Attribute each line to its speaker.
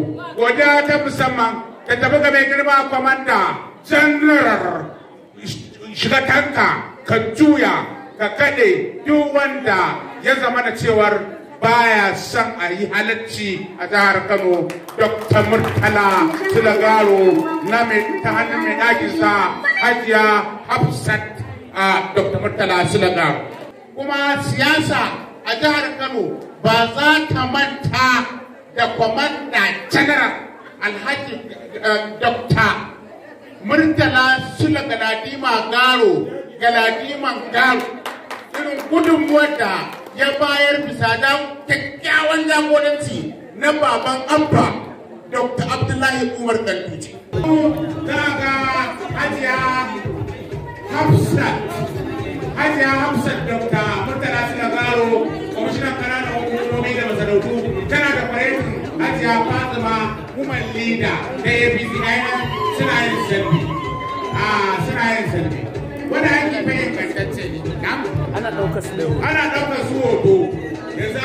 Speaker 1: godiya ta musamman ta tafi ga mai girma kwamanda janar shiga tanka ka juya ka kaɗe duk wanda ya zama da cewar baya son a yi halacci a jihar kano. Dr murtala silagaro na mai ta hannun mai ɗakinsa hajiya hafsat a dr murtala silagaro kuma siyasa a jihar kano ba za ta manta da kwamanda general alhaji dr murtala sula galadima garo galadiman garo. Irin gudunmuwar da ya bayar bisa don kyakkyawan jagoranci na baban abba dr abdullahi umar ganduje. Daga hajiya hafsat hajiya hafsat dr hajiya fatima woman leader da apc ainihin suna yin selfie. A suna yin selfie. Wanda ake bayan kantacce ne ana ɗaukar su hoto. Yanzu